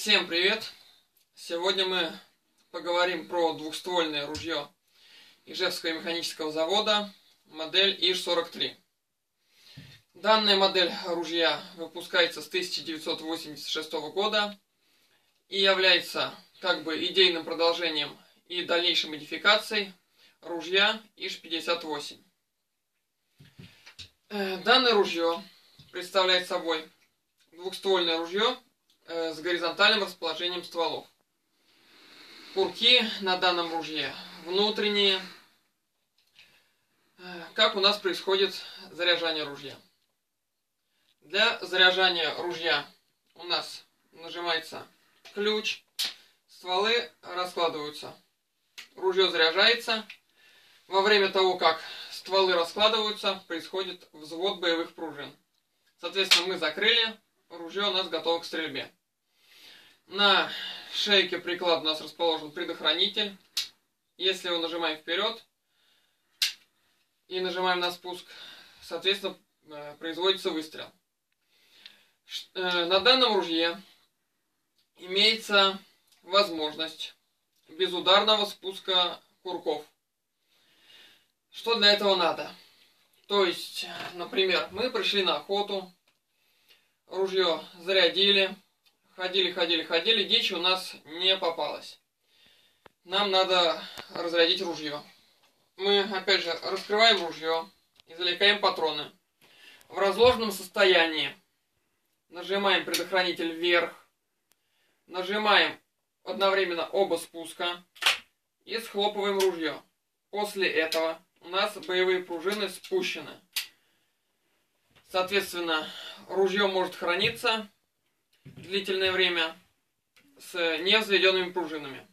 Всем привет! Сегодня мы поговорим про двухствольное ружье Ижевского механического завода, модель ИЖ-43. Данная модель ружья выпускается с 1986 года и является как бы идейным продолжением и дальнейшей модификацией ружья ИЖ-58. Э, данное ружье представляет собой двухствольное ружье с горизонтальным расположением стволов. Курки на данном ружье внутренние. Э, как у нас происходит заряжание ружья? Для заряжания ружья у нас нажимается ключ, стволы раскладываются, ружье заряжается. Во время того, как стволы раскладываются, происходит взвод боевых пружин. Соответственно, мы закрыли, ружье у нас готово к стрельбе. На шейке приклада у нас расположен предохранитель. Если его нажимаем вперед и нажимаем на спуск, соответственно, э, производится выстрел. Э, на данном ружье имеется возможность безударного спуска курков. Что для этого надо? То есть, например, мы пришли на охоту, ружье зарядили, ходили, ходили, ходили, дичи у нас не попалось. Нам надо разрядить ружье. Мы, опять же, раскрываем ружье, извлекаем патроны. В разложенном состоянии нажимаем предохранитель вверх, нажимаем одновременно оба спуска и схлопываем ружье. После этого у нас боевые пружины спущены. Соответственно, ружье может храниться длительное время с невзведенными пружинами.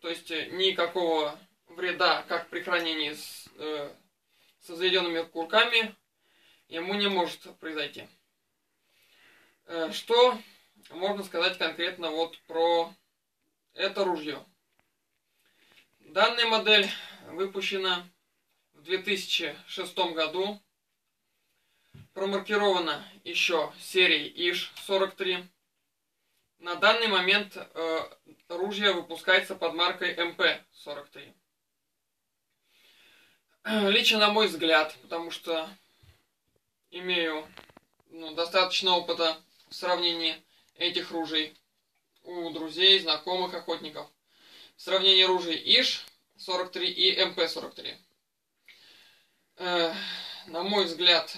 То есть э, никакого вреда, как при хранении с, э, со взведенными курками, ему не может произойти. Э, что можно сказать конкретно вот про это ружье? Данная модель выпущена в 2006 году. Промаркирована еще серией ИЖ-43. На данный момент э, ружье выпускается под маркой МП-43. Лично на мой взгляд, потому что имею ну, достаточно опыта в сравнении этих ружей у друзей, знакомых, охотников. В сравнении ружей ИЖ-43 и МП-43 э, на мой взгляд,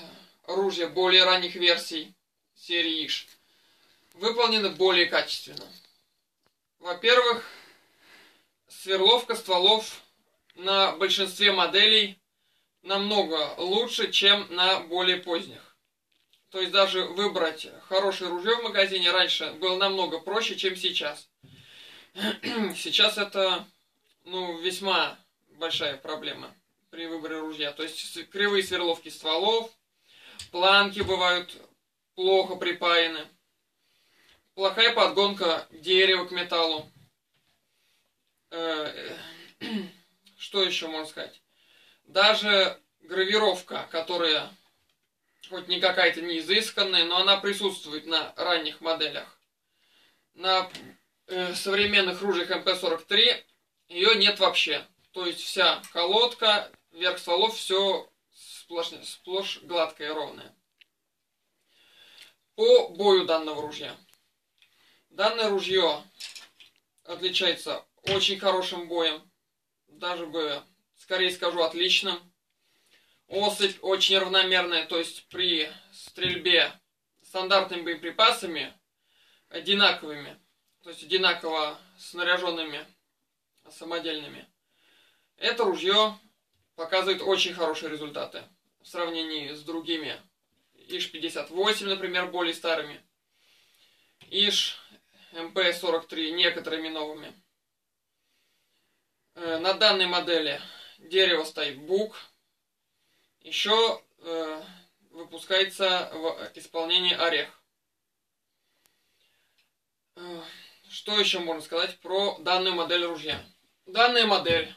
оружие более ранних версий серии ИШ выполнено более качественно. Во-первых, сверловка стволов на большинстве моделей намного лучше, чем на более поздних. То есть даже выбрать хорошее ружье в магазине раньше было намного проще, чем сейчас. Сейчас это ну, весьма большая проблема при выборе ружья. То есть кривые сверловки стволов, планки бывают плохо припаяны, плохая подгонка дерева к металлу. Э, что еще можно сказать? Даже гравировка, которая хоть не какая-то не изысканная, но она присутствует на ранних моделях. На э, современных ружьях МП-43 ее нет вообще. То есть вся колодка верх стволов все сплошь, сплошь гладкое и ровное. По бою данного ружья. Данное ружье отличается очень хорошим боем. Даже бы, скорее скажу, отличным. Осыпь очень равномерная, то есть при стрельбе стандартными боеприпасами одинаковыми, то есть одинаково снаряженными самодельными. Это ружье показывает очень хорошие результаты в сравнении с другими. ИШ-58, например, более старыми. ИШ МП-43 некоторыми новыми. Э, на данной модели дерево стоит бук. Еще э, выпускается в исполнении орех. Э, что еще можно сказать про данную модель ружья? Данная модель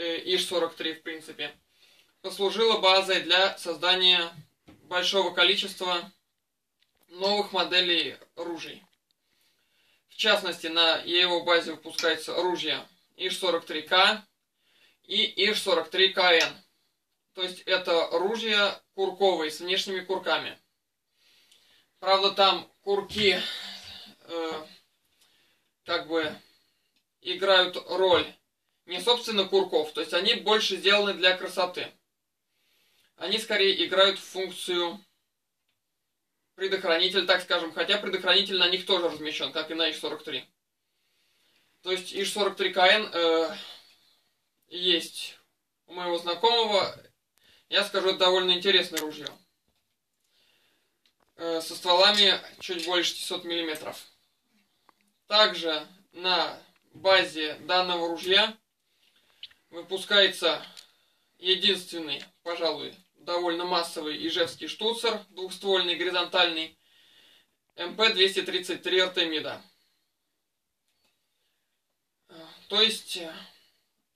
Э, ИЖ-43, в принципе, послужила базой для создания большого количества новых моделей ружей. Частности, на его базе выпускается оружие ИЖ-43К и ИЖ-43КН. То есть это ружья курковые с внешними курками. Правда, там курки э, как бы играют роль не собственно курков, то есть они больше сделаны для красоты. Они скорее играют функцию предохранитель, так скажем, хотя предохранитель на них тоже размещен, как и на ИЖ-43. То есть ИЖ-43КН э, есть у моего знакомого, я скажу, это довольно интересное ружье. Э, со стволами чуть больше 600 мм. Также на базе данного ружья выпускается единственный, пожалуй, довольно массовый ижевский штуцер, двухствольный, горизонтальный, МП-233 Артемида. То есть,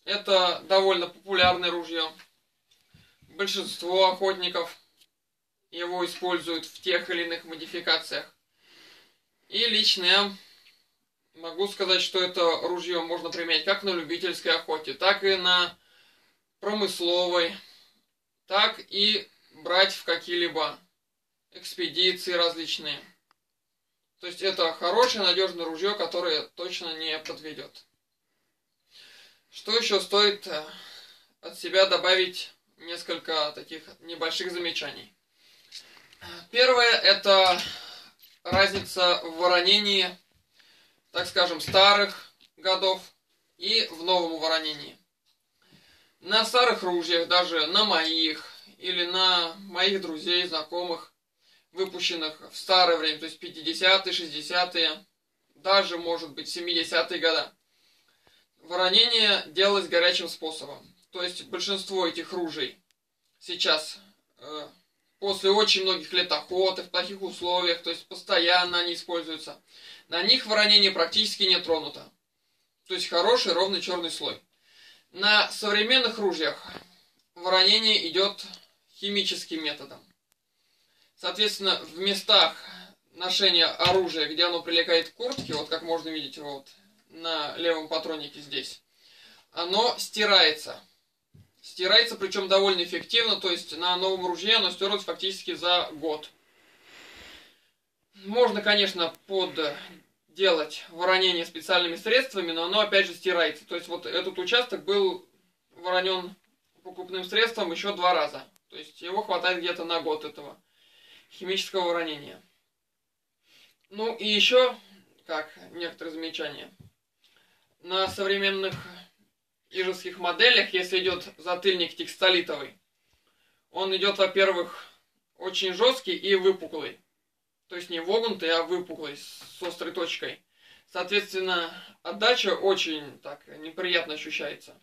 это довольно популярное ружье. Большинство охотников его используют в тех или иных модификациях. И лично я могу сказать, что это ружье можно применять как на любительской охоте, так и на промысловой, так и брать в какие-либо экспедиции различные. То есть это хорошее, надежное ружье, которое точно не подведет. Что еще стоит э, от себя добавить несколько таких небольших замечаний. Первое – это разница в воронении, так скажем, старых годов и в новом воронении. На старых ружьях, даже на моих или на моих друзей, знакомых, выпущенных в старое время, то есть 50-е, 60-е, даже, может быть, 70-е годы, воронение делалось горячим способом. То есть большинство этих ружей сейчас э, после очень многих лет охоты в плохих условиях, то есть постоянно они используются, на них воронение практически не тронуто. То есть хороший ровный черный слой. На современных ружьях воронение идет химическим методом. Соответственно, в местах ношения оружия, где оно прилегает к куртке, вот как можно видеть вот на левом патроннике здесь, оно стирается Стирается, причем довольно эффективно, то есть на новом ружье оно стерлось фактически за год. Можно, конечно, подделать воронение специальными средствами, но оно опять же стирается. То есть вот этот участок был воронен покупным средством еще два раза. То есть его хватает где-то на год этого химического воронения. Ну и еще, как некоторые замечания, на современных ижевских моделях, если идет затыльник текстолитовый, он идет, во-первых, очень жесткий и выпуклый. То есть не вогнутый, а выпуклый, с острой точкой. Соответственно, отдача очень так неприятно ощущается.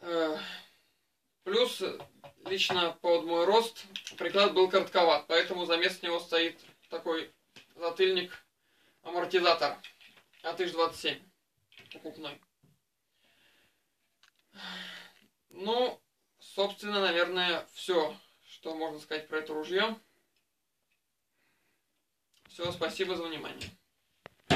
Э, плюс, лично под мой рост, приклад был коротковат, поэтому за место него стоит такой затыльник амортизатор от ИЖ-27 покупной. Ну, собственно, наверное, все, что можно сказать про это ружье. Все, спасибо за внимание.